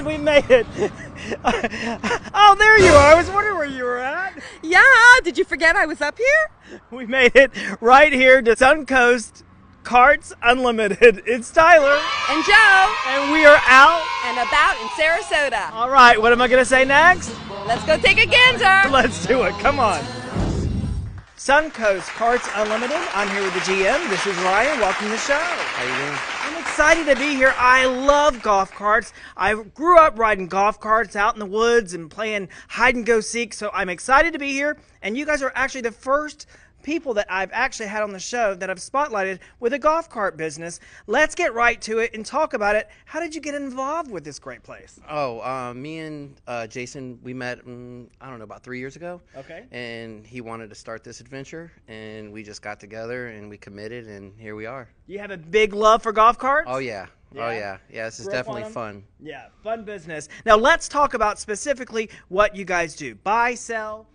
God, we made it! oh, there you are. I was wondering where you were at. Yeah, did you forget I was up here? We made it right here to Suncoast Carts Unlimited. It's Tyler, And Joe, and we are out. and about in Sarasota. All right, what am I gonna say next? Let's go take a gander. Let's do it. Come on. Suncoast Carts Unlimited. I'm here with the GM. This is Ryan. Welcome to the show. How are you doing? Excited to be here. I love golf carts. I grew up riding golf carts out in the woods and playing hide and go seek, so I'm excited to be here. And you guys are actually the first people that I've actually had on the show that I've spotlighted with a golf cart business. Let's get right to it and talk about it. How did you get involved with this great place? Oh, uh, me and uh, Jason, we met, mm, I don't know, about three years ago. Okay. And he wanted to start this adventure, and we just got together and we committed, and here we are. You have a big love for golf carts? Oh, yeah. Yeah? Oh, yeah. Yeah, this is on fun. Yeah, fun business. Now let's talk about specifically what you guys do. Buy, sell.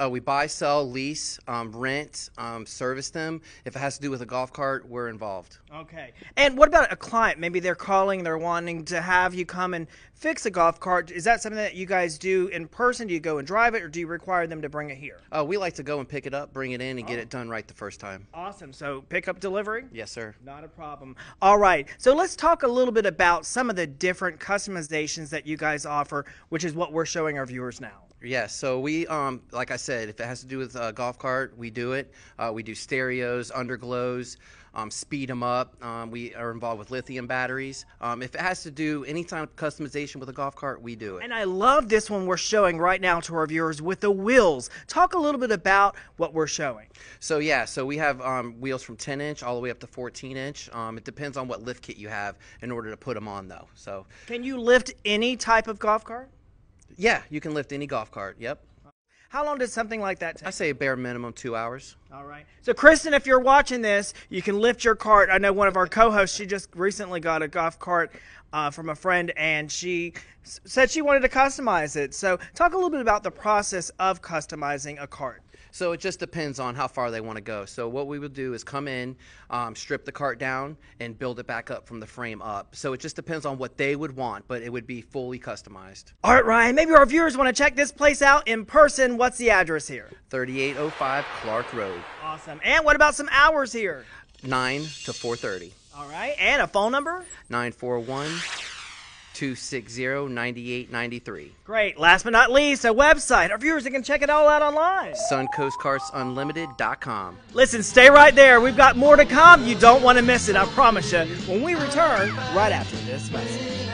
Uh, we buy, sell, lease, um, rent, um, service them. If it has to do with a golf cart, we're involved. Okay. And what about a client? Maybe they're calling, they're wanting to have you come and fix a golf cart. Is that something that you guys do in person? Do you go and drive it or do you require them to bring it here? Uh, we like to go and pick it up, bring it in, and get it done right the first time. Awesome. So pickup delivery? Yes, sir. Not a problem. All right. So let's talk a little bit about some of the different customizations that you guys offer, which is what we're showing our viewers now. Yes, so we, um, like I said, if it has to do with a golf cart, we do it. Uh, we do stereos, underglows, um, speed them up. Um, we are involved with lithium batteries. Um, if it has to do any type of customization with a golf cart, we do it. And I love this one we're showing right now to our viewers with the wheels. Talk a little bit about what we're showing. So yeah, so we have um, wheels from 10 inch all the way up to 14 inch. Um, it depends on what lift kit you have in order to put them on, though. So Can you lift any type of golf cart? Yeah, you can lift any golf cart. Yep. How long does something like that take? I say a bare minimum two hours. All right. So, Kristen, if you're watching this, you can lift your cart. I know one of our co-hosts. She just recently got a golf cart uh, from a friend, and she s- said she wanted to customize it. So, talk a little bit about the process of customizing a cart. So it just depends on how far they want to go. So what we would do is come in, um, strip the cart down, and build it back up from the frame up. So it just depends on what they would want, but it would be fully customized. All right, Ryan. Maybe our viewers want to check this place out in person. What's the address here? 3805 Clark Road, Awesome. And what about some hours here? 9 to 4:30. All right. And a phone number? 941 260 9893. Great. Last but not least, a website. Our viewers can check it all out online. SuncoastCartsUnlimited.com. Listen, stay right there. We've got more to come. You don't want to miss it, I promise you. When we return, right after this message.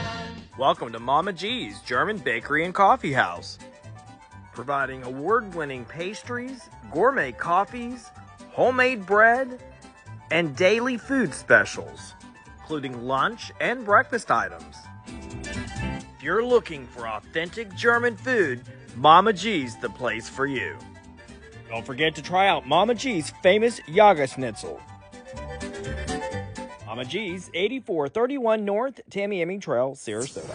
Welcome to Mama G's German Bakery and Coffee House. Providing award winning pastries, gourmet coffees, homemade bread, and daily food specials, including lunch and breakfast items. If you're looking for authentic German food, Mama G's the place for you. Don't forget to try out Mama G's famous Jäger Schnitzel. Mama G's, 8431 North Tamiami Trail, Sarasota.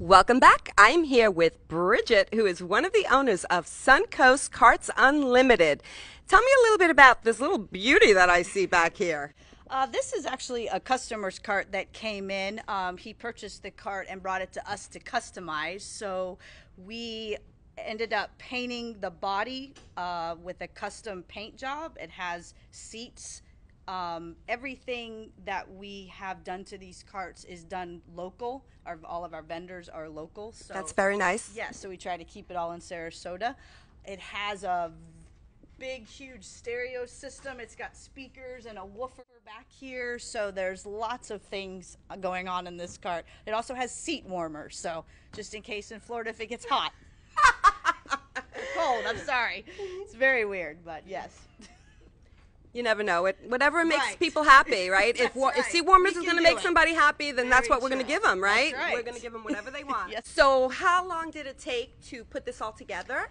Welcome back. I'm here with Bridget, who is one of the owners of Suncoast Carts Unlimited. Tell me a little bit about this little beauty that I see back here. Uh, this is actually a customer's cart that came in. Um, he purchased the cart and brought it to us to customize. So we ended up painting the body uh, with a custom paint job. It has seats. Um, everything that we have done to these carts is done local. Our, all of our vendors are local. So That's very nice. yeah, so we try to keep it all in Sarasota. It has a big, huge stereo system. It's got speakers and a woofer back here. So there's lots of things uh, going on in this cart. It also has seat warmers. So just in case in Florida if it gets hot. Cold, I'm sorry. It's very weird, but yes. You never know. It whatever makes Right. people happy, right? if That's wa- if seat warmers is going to make it. somebody happy, then that's Very what we're going to give them, right? That's We're going to give them whatever they want. Yes. So, how long did it take to put this all together?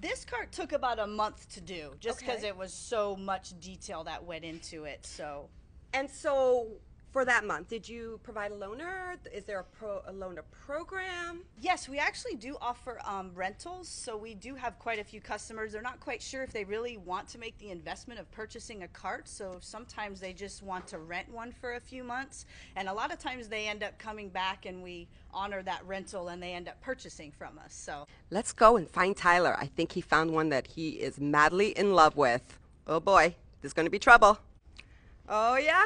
This cart took about a month to do just because Okay. it was so much detail that went into it. So And so, for that month. Did you provide a loaner? Is there a, pro, a loaner program? Yes, we actually do offer um, rentals. So we do have quite a few customers. They're not quite sure if they really want to make the investment of purchasing a cart. So sometimes they just want to rent one for a few months. And a lot of times they end up coming back and we honor that rental and they end up purchasing from us. So let's go and find Tyler. I think he found one that he is madly in love with. Oh boy, there's going to be trouble. Oh, yeah?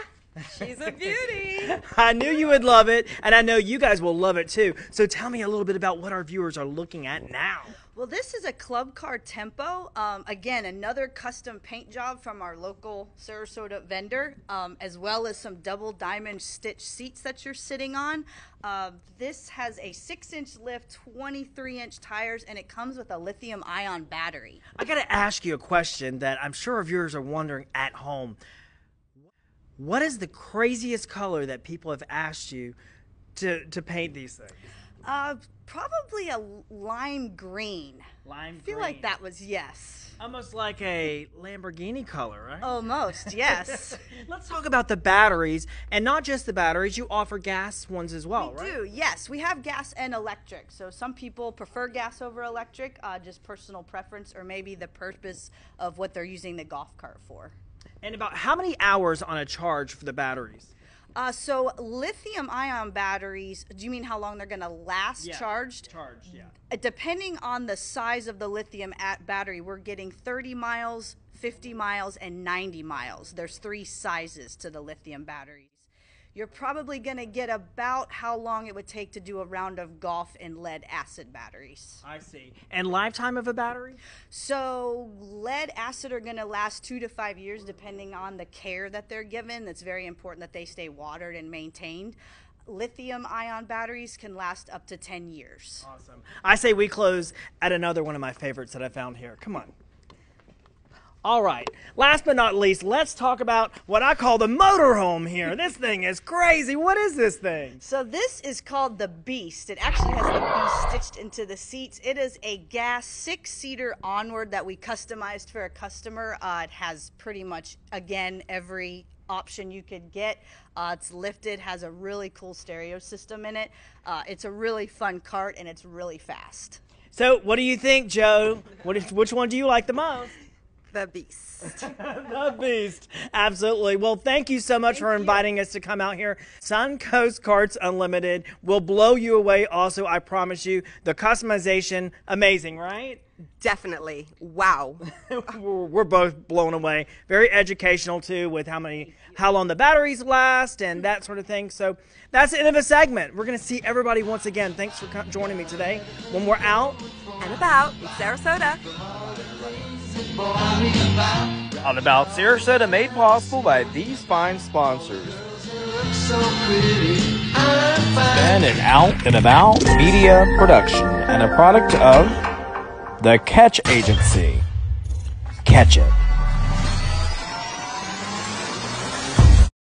She's a beauty. I knew you would love it, and I know you guys will love it too. So tell me a little bit about what our viewers are looking at now. Well, this is a Club Car Tempo. Um, again, another custom paint job from our local Sarasota vendor, um, as well as some double diamond stitch seats that you're sitting on. Uh, this has a six inch lift, 23 inch tires, and it comes with a lithium ion battery. I got to ask you a question that I'm sure our viewers are wondering at home. What is the craziest color that people have asked you to, to paint these things? Uh, probably a lime green. Lime I feel green. like that was yes. Almost like a Lamborghini color, right? Almost, yes. Let's talk about the batteries, and not just the batteries. You offer gas ones as well, we right? do, yes. We have gas and electric. So some people prefer gas over electric, uh, just personal preference, or maybe the purpose of what they're using the golf cart for. And about how many hours on a charge for the batteries? Uh, so lithium ion batteries, do you mean how long they're going to last Yeah, charged? Charged, yeah. Uh, Depending on the size of the lithium at battery, we're getting 30 miles, 50 miles, and 90 miles. There's three sizes to the lithium batteries. You're probably going to get about how long it would take to do a round of golf in lead acid batteries. I see. And lifetime of a battery? So, lead acid are going to last two to five years depending on the care that they're given. It's very important that they stay watered and maintained. Lithium ion batteries can last up to 10 years. Awesome. I say we close at another one of my favorites that I found here. Come on. All right. Last but not least, let's talk about what I call the motorhome here. This thing is crazy. What is this thing? So, this is called the Beast. It actually has the Beast stitched into the seats. It is a gas six seater onward that we customized for a customer. Uh, it has pretty much, again, every option you could get. Uh, it's lifted, has a really cool stereo system in it. Uh, it's a really fun cart and it's really fast. So, what do you think, Joe? What is, which one do you like the most? The beast. the beast. Absolutely. Well, thank you so much for inviting us to come out here. Suncoast Carts Unlimited will blow you away also, I promise you. The customization, amazing, right? Definitely. Wow. we're, both blown away. Very educational too, with how many, how long the batteries last and that sort of thing. So that's the end of a segment. We're gonna see everybody once again. Thanks for joining me today. When we're out, and about in Sarasota. On about Sarasota, made possible by these fine sponsors. Been an out and about media production and a product of the Catch Agency. Catch it.